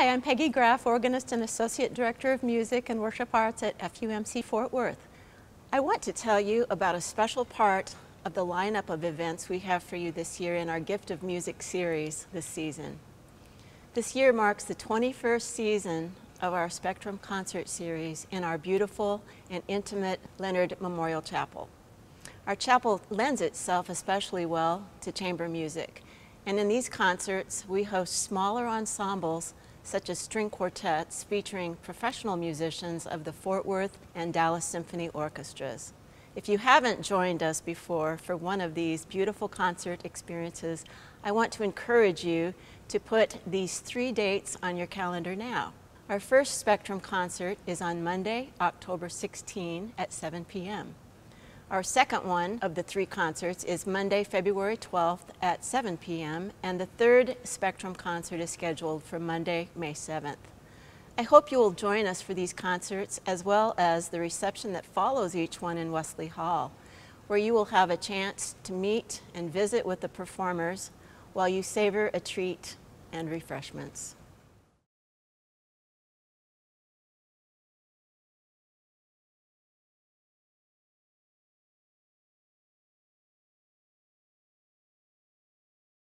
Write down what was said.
Hi, I'm Peggy Graff, organist and Associate Director of Music and Worship Arts at FUMC Fort Worth. I want to tell you about a special part of the lineup of events we have for you this year in our Gift of Music series this season. This year marks the 21st season of our Spectrum Concert Series in our beautiful and intimate Leonard Memorial Chapel. Our chapel lends itself especially well to chamber music, and in these concerts we host smaller ensembles such as string quartets featuring professional musicians of the Fort Worth and Dallas Symphony Orchestras. If you haven't joined us before for one of these beautiful concert experiences, I want to encourage you to put these three dates on your calendar now. Our first Spectrum concert is on Monday, October 16 at 7 p.m. Our second one of the three concerts is Monday, February 12th at 7 p.m., and the third Spectrum concert is scheduled for Monday, May 7th. I hope you will join us for these concerts as well as the reception that follows each one in Wesley Hall, where you will have a chance to meet and visit with the performers while you savor a treat and refreshments.